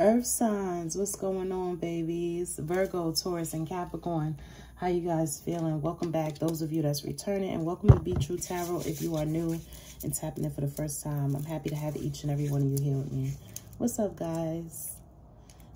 Earth signs, what's going on, babies? Virgo, Taurus, and Capricorn. How you guys feeling? Welcome back, those of you that's returning, and welcome to Be True Tarot if you are new and tapping in for the first time. I'm happy to have each and every one of you here with me. What's up, guys?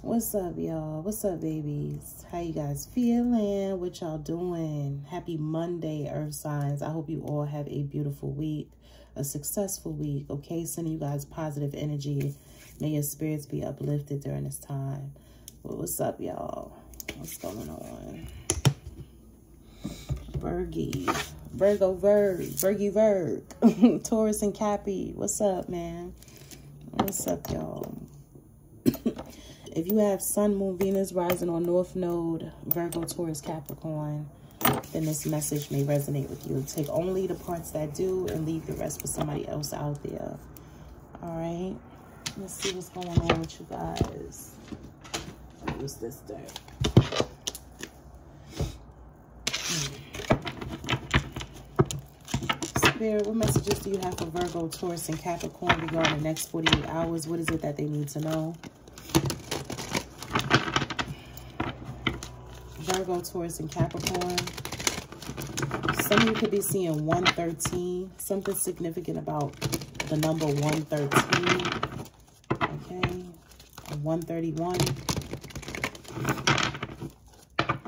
What's up, y'all? What's up, babies? How you guys feeling? What y'all doing? Happy Monday, Earth signs. I hope you all have a beautiful week, a successful week, okay? Sending you guys positive energy May your spirits be uplifted during this time. What's up, y'all? What's going on? Virgie. Virgo Verg. Virgie Verg. Taurus and Cappy. What's up, man? What's up, y'all? if you have Sun, Moon, Venus rising on North Node, Virgo, Taurus, Capricorn, then this message may resonate with you. Take only the parts that do and leave the rest for somebody else out there. All right? Let's see what's going on with you guys. Use this dirt. Spirit, what messages do you have for Virgo, Taurus, and Capricorn regarding the next 48 hours? What is it that they need to know? Virgo, Taurus, and Capricorn. Some of you could be seeing 113. Something significant about the number 113. 131,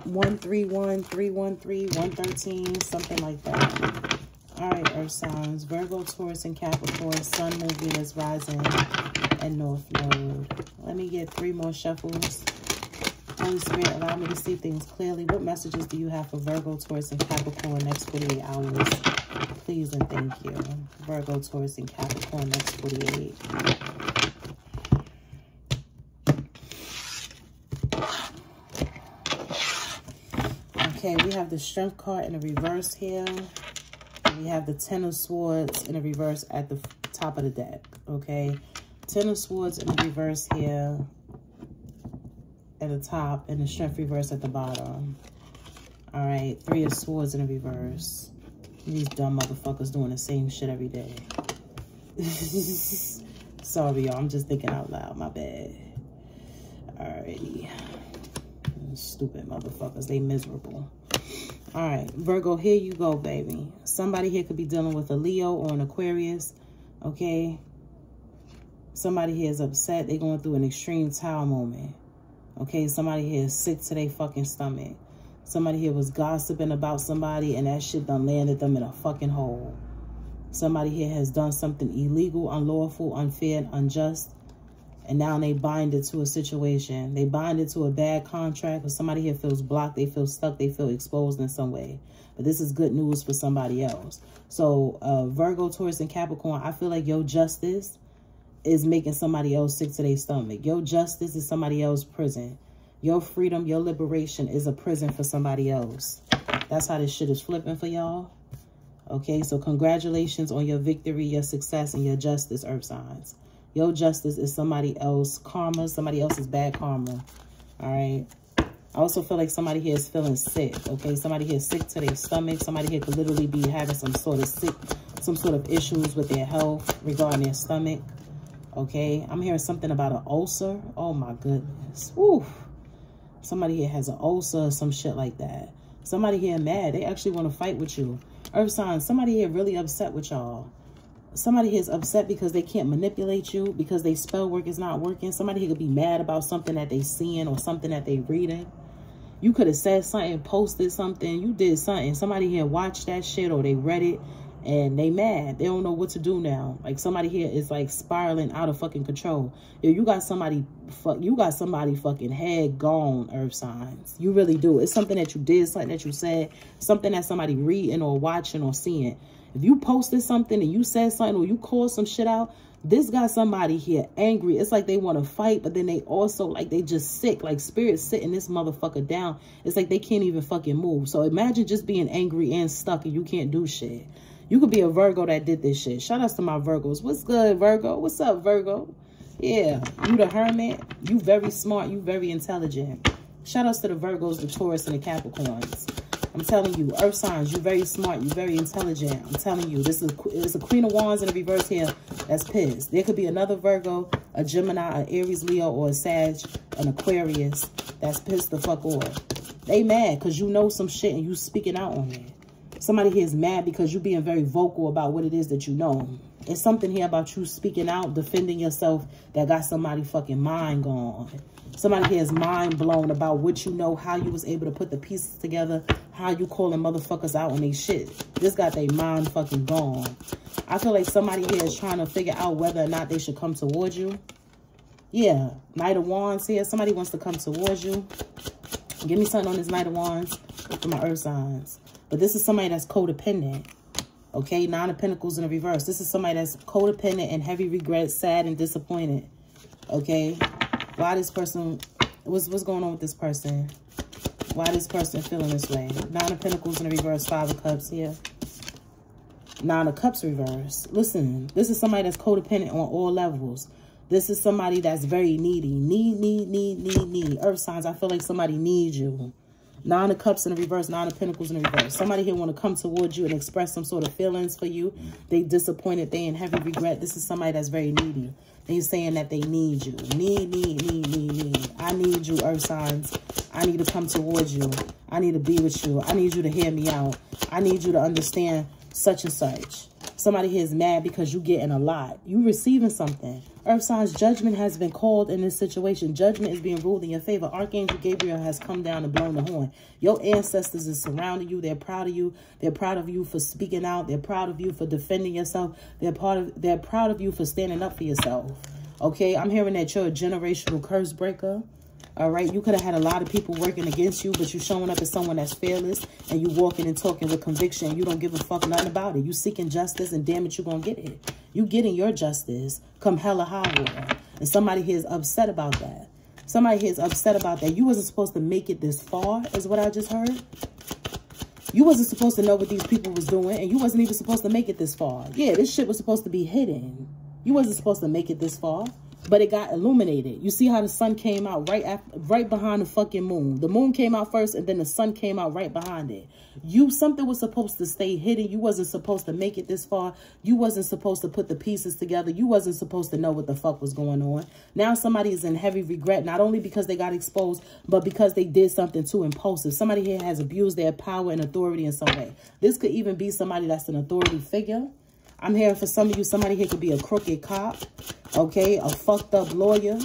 131, 313, 113, something like that. All right, Earth signs, Virgo, Taurus, and Capricorn, Sun, Moon, Venus, Rising, and North Node. Let me get three more shuffles. Holy Spirit, allow me to see things clearly. What messages do you have for Virgo, Taurus, and Capricorn next 48 hours? Please and thank you. Virgo, Taurus, and Capricorn next 48. Okay, we have the Strength card in the reverse here. We have the Ten of Swords in the reverse at the top of the deck, okay? Ten of Swords in the reverse here at the top and the Strength reverse at the bottom. All right, Three of Swords in the reverse. These dumb motherfuckers doing the same shit every day. Sorry, y'all. I'm just thinking out loud. My bad. Alrighty. Stupid motherfuckers. They miserable. All right, Virgo, here you go, baby. Somebody here could be dealing with a Leo or an Aquarius, okay? Somebody here is upset. They're going through an extreme tower moment, okay? Somebody here is sick to their fucking stomach. Somebody here was gossiping about somebody and that shit done landed them in a fucking hole. Somebody here has done something illegal, unlawful, unfair, unjust and now they bind it to a situation. They bind it to a bad contract or somebody here feels blocked, they feel stuck, they feel exposed in some way. But this is good news for somebody else. So uh, Virgo, Taurus, and Capricorn, I feel like your justice is making somebody else sick to their stomach. Your justice is somebody else's prison. Your freedom, your liberation is a prison for somebody else. That's how this shit is flipping for y'all. Okay, so congratulations on your victory, your success, and your justice, Earth signs. Your justice is somebody else karma, somebody else's bad karma. All right. I also feel like somebody here is feeling sick, okay? Somebody here sick to their stomach. Somebody here could literally be having some sort of sick, some sort of issues with their health regarding their stomach, okay? I'm hearing something about an ulcer. Oh, my goodness. Woo. Somebody here has an ulcer some shit like that. Somebody here mad. They actually want to fight with you. Earth signs, somebody here really upset with y'all somebody is upset because they can't manipulate you because they spell work is not working. Somebody here could be mad about something that they seeing or something that they reading. You could have said something, posted something, you did something. Somebody here watched that shit or they read it and they mad. They don't know what to do now. Like somebody here is like spiraling out of fucking control. Yo, you got somebody, fuck, you got somebody fucking head gone, earth signs. You really do. It's something that you did, something that you said, something that somebody reading or watching or seeing. If you posted something and you said something or you called some shit out, this got somebody here angry. It's like they want to fight, but then they also like they just sick. Like spirit sitting this motherfucker down. It's like they can't even fucking move. So imagine just being angry and stuck and you can't do shit. You could be a Virgo that did this shit. Shout out to my Virgos. What's good, Virgo? What's up, Virgo? Yeah, you the hermit. You very smart. You very intelligent. Shout outs to the Virgos, the Taurus, and the Capricorns. I'm telling you, earth signs, you're very smart. You're very intelligent. I'm telling you, this is it's a queen of wands in the reverse here that's pissed. There could be another Virgo, a Gemini, an Aries, Leo, or a Sag, an Aquarius that's pissed the fuck off. They mad because you know some shit and you speaking out on it. Somebody here is mad because you being very vocal about what it is that you know. It's something here about you speaking out, defending yourself that got somebody fucking mind gone. Somebody here is mind blown about what you know, how you was able to put the pieces together, how you calling motherfuckers out on they shit. This got their mind fucking gone. I feel like somebody here is trying to figure out whether or not they should come towards you. Yeah, Knight of Wands here. Somebody wants to come towards you. Give me something on this Knight of Wands for my earth signs. But this is somebody that's codependent. Okay, Nine of Pentacles in the reverse. This is somebody that's codependent and heavy regret, sad and disappointed. Okay, why this person, what's, what's going on with this person? Why this person feeling this way? Nine of Pentacles in the reverse, Five of Cups here. Nine of Cups reverse. Listen, this is somebody that's codependent on all levels. This is somebody that's very needy. Need, need, need, need, need. Earth signs, I feel like somebody needs you. Nine of Cups in the reverse, Nine of Pentacles in the reverse. Somebody here want to come towards you and express some sort of feelings for you. They disappointed. They in heavy regret. This is somebody that's very needy. They saying that they need you. Need, need, need, need, need. I need you, earth signs. I need to come towards you. I need to be with you. I need you to hear me out. I need you to understand such and such. Somebody here is mad because you getting a lot. You receiving something. Earth signs, judgment has been called in this situation. Judgment is being ruled in your favor. Archangel Gabriel has come down and blown the horn. Your ancestors is surrounding you. They're proud of you. They're proud of you for speaking out. They're proud of you for defending yourself. They're part of they're proud of you for standing up for yourself. Okay, I'm hearing that you're a generational curse breaker. All right, you could have had a lot of people working against you, but you're showing up as someone that's fearless and you walking and talking with conviction. You don't give a fuck nothing about it. You seeking justice and damn it, you're going to get it. You getting your justice come hella high water. And somebody here is upset about that. Somebody here is upset about that. You wasn't supposed to make it this far is what I just heard. You wasn't supposed to know what these people was doing and you wasn't even supposed to make it this far. Yeah, this shit was supposed to be hidden. You wasn't supposed to make it this far but it got illuminated. You see how the sun came out right after, right behind the fucking moon. The moon came out first and then the sun came out right behind it. You, something was supposed to stay hidden. You wasn't supposed to make it this far. You wasn't supposed to put the pieces together. You wasn't supposed to know what the fuck was going on. Now somebody is in heavy regret, not only because they got exposed, but because they did something too impulsive. Somebody here has abused their power and authority in some way. This could even be somebody that's an authority figure I'm hearing for some of you. Somebody here could be a crooked cop, okay? A fucked up lawyer.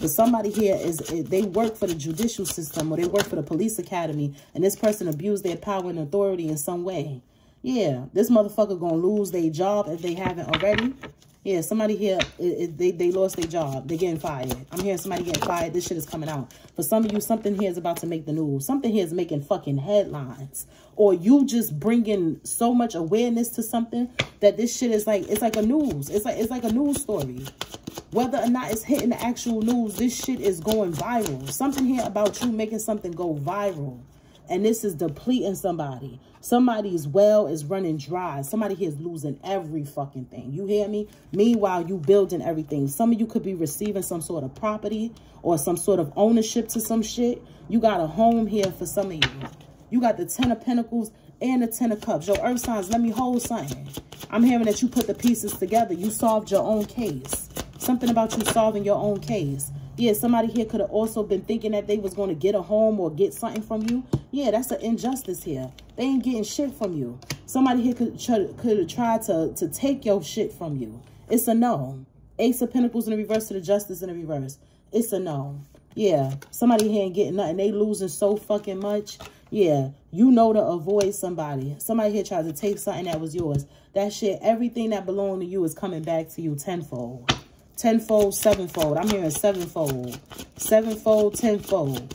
But somebody here is, they work for the judicial system or they work for the police academy. And this person abused their power and authority in some way. Yeah, this motherfucker gonna lose their job if they haven't already. Yeah, somebody here, it, it, they, they lost their job. They're getting fired. I'm hearing somebody getting fired. This shit is coming out. For some of you, something here is about to make the news. Something here is making fucking headlines. Or you just bringing so much awareness to something that this shit is like, it's like a news. It's like, it's like a news story. Whether or not it's hitting the actual news, this shit is going viral. Something here about you making something go viral. And this is depleting somebody. Somebody's well is running dry. Somebody here is losing every fucking thing. You hear me? Meanwhile, you building everything. Some of you could be receiving some sort of property or some sort of ownership to some shit. You got a home here for some of you. You got the Ten of Pentacles and the Ten of Cups. Your Earth signs, let me hold something. I'm hearing that you put the pieces together. You solved your own case. Something about you solving your own case. Yeah, somebody here could have also been thinking that they was going to get a home or get something from you. Yeah, that's an injustice here. They ain't getting shit from you. Somebody here could, could have tried to, to take your shit from you. It's a no. Ace of Pentacles in the reverse to the Justice in the reverse. It's a no. Yeah, somebody here ain't getting nothing. They losing so fucking much. Yeah, you know to avoid somebody. Somebody here tried to take something that was yours. That shit, everything that belonged to you is coming back to you tenfold tenfold, sevenfold. I'm hearing sevenfold, sevenfold, tenfold.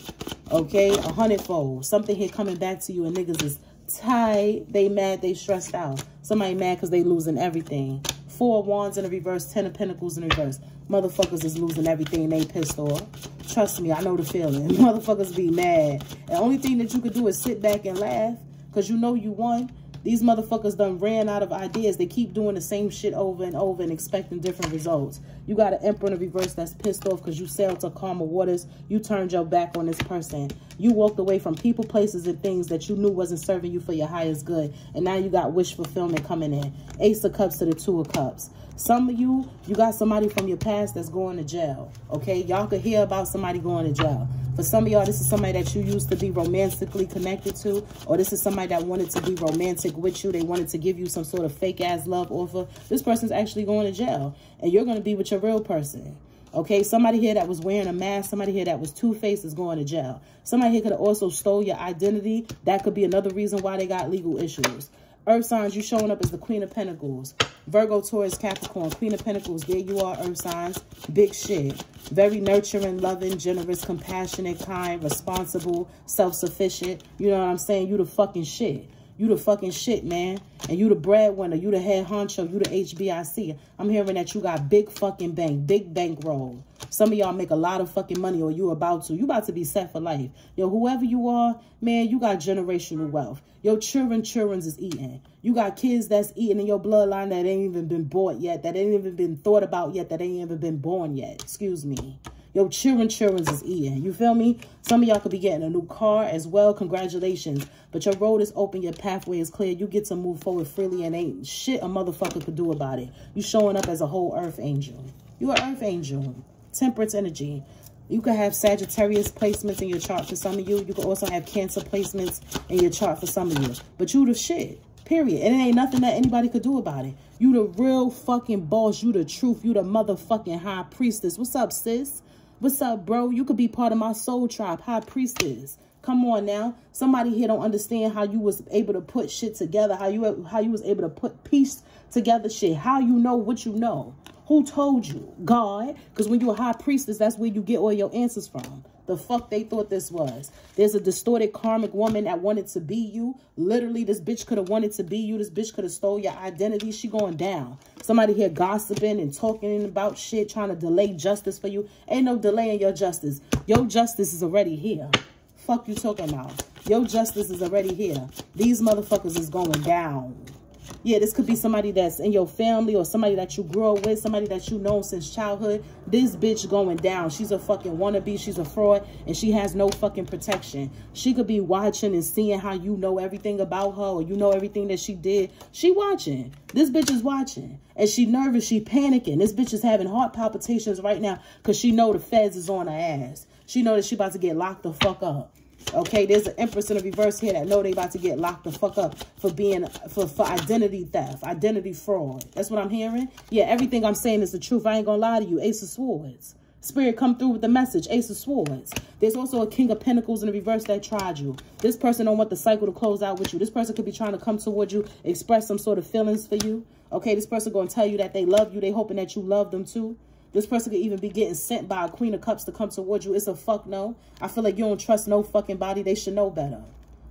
Okay, a hundredfold. Something here coming back to you and niggas is tight. They mad, they stressed out. Somebody mad because they losing everything. Four wands in the reverse, ten of pentacles in reverse. Motherfuckers is losing everything. They pissed off. Trust me, I know the feeling. Motherfuckers be mad. The only thing that you could do is sit back and laugh because you know you won. These motherfuckers done ran out of ideas. They keep doing the same shit over and over and expecting different results. You got an emperor in the reverse that's pissed off because you sailed to calmer waters. You turned your back on this person. You walked away from people, places, and things that you knew wasn't serving you for your highest good. And now you got wish fulfillment coming in. Ace of Cups to the Two of Cups. Some of you, you got somebody from your past that's going to jail. Okay, y'all could hear about somebody going to jail. For some of y'all, this is somebody that you used to be romantically connected to, or this is somebody that wanted to be romantic with you. They wanted to give you some sort of fake ass love offer. This person's actually going to jail, and you're going to be with your real person. Okay, somebody here that was wearing a mask, somebody here that was two-faced is going to jail. Somebody here could have also stole your identity. That could be another reason why they got legal issues. Earth signs, you showing up as the Queen of Pentacles. Virgo, Taurus, Capricorn, Queen of Pentacles. There you are, Earth signs. Big shit. Very nurturing, loving, generous, compassionate, kind, responsible, self-sufficient. You know what I'm saying? You the fucking shit. You the fucking shit, man. And you the breadwinner. You the head honcho. You the HBIC. I'm hearing that you got big fucking bank. Big bankroll. Some of y'all make a lot of fucking money or you about to. You about to be set for life. Yo, whoever you are, man, you got generational wealth. Your children, children's is eating. You got kids that's eating in your bloodline that ain't even been bought yet. That ain't even been thought about yet. That ain't even been born yet. Excuse me. Your children, children's is eating. You feel me? Some of y'all could be getting a new car as well. Congratulations. But your road is open. Your pathway is clear. You get to move forward freely and ain't shit a motherfucker could do about it. You showing up as a whole earth angel. You an earth angel. Temperance energy. You could have Sagittarius placements in your chart for some of you. You could also have Cancer placements in your chart for some of you. But you the shit. Period. And it ain't nothing that anybody could do about it. You the real fucking boss. You the truth. You the motherfucking high priestess. What's up, sis? What's up, bro? You could be part of my soul tribe, high priestess. Come on now. Somebody here don't understand how you was able to put shit together, how you how you was able to put piece together shit, how you know what you know. Who told you? God. Because when you're a high priestess, that's where you get all your answers from. The fuck they thought this was. There's a distorted karmic woman that wanted to be you. Literally, this bitch could have wanted to be you. This bitch could have stole your identity. She going down. Somebody here gossiping and talking about shit, trying to delay justice for you. Ain't no delay in your justice. Your justice is already here. Fuck you talking about. Your justice is already here. These motherfuckers is going down. Yeah, this could be somebody that's in your family or somebody that you grew up with, somebody that you know since childhood. This bitch going down. She's a fucking wannabe. She's a fraud and she has no fucking protection. She could be watching and seeing how you know everything about her or you know everything that she did. She watching. This bitch is watching. And she nervous. She panicking. This bitch is having heart palpitations right now because she know the feds is on her ass. She know that she about to get locked the fuck up. Okay, there's an empress in the reverse here that know they about to get locked the fuck up for being, for, for identity theft, identity fraud. That's what I'm hearing. Yeah, everything I'm saying is the truth. I ain't gonna lie to you. Ace of Swords. Spirit come through with the message. Ace of Swords. There's also a King of Pentacles in the reverse that tried you. This person don't want the cycle to close out with you. This person could be trying to come toward you, express some sort of feelings for you. Okay, this person going to tell you that they love you. They hoping that you love them too. This person could even be getting sent by a queen of cups to come towards you. It's a fuck no. I feel like you don't trust no fucking body. They should know better.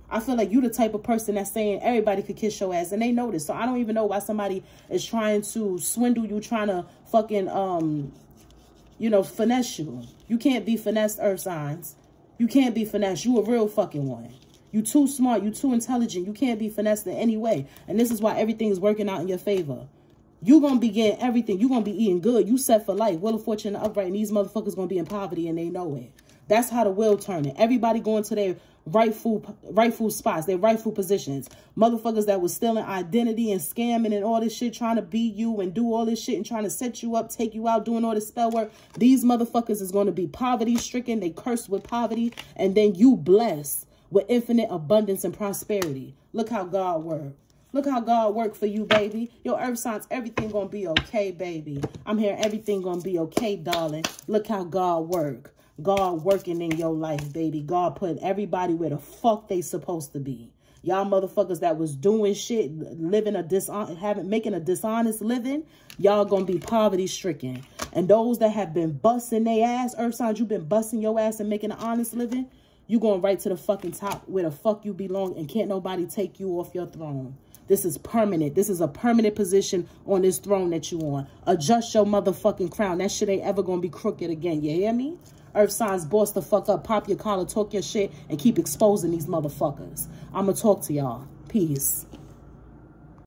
I feel like you the type of person that's saying everybody could kiss your ass and they know this. So I don't even know why somebody is trying to swindle you, trying to fucking, um, you know, finesse you. You can't be finessed, earth signs. You can't be finessed. You a real fucking one. You too smart. You too intelligent. You can't be finessed in any way. And this is why everything is working out in your favor. You gonna be getting everything. You gonna be eating good. You set for life. Wheel of Fortune upright. And these motherfuckers gonna be in poverty and they know it. That's how the wheel turning. Everybody going to their rightful rightful spots, their rightful positions. Motherfuckers that was stealing identity and scamming and all this shit, trying to be you and do all this shit and trying to set you up, take you out, doing all this spell work. These motherfuckers is going to be poverty stricken. They cursed with poverty. And then you blessed with infinite abundance and prosperity. Look how God works. Look how God worked for you, baby. Your earth signs, everything gonna be okay, baby. I'm here, everything gonna be okay, darling. Look how God work. God working in your life, baby. God putting everybody where the fuck they supposed to be. Y'all motherfuckers that was doing shit, living a dishonest, having, making a dishonest living, y'all gonna be poverty stricken. And those that have been busting their ass, earth signs, you've been busting your ass and making an honest living, you going right to the fucking top where the fuck you belong and can't nobody take you off your throne. This is permanent. This is a permanent position on this throne that you on. Adjust your motherfucking crown. That shit ain't ever gonna be crooked again. You hear me? Earth signs, boss the fuck up, pop your collar, talk your shit, and keep exposing these motherfuckers. I'ma talk to y'all. Peace.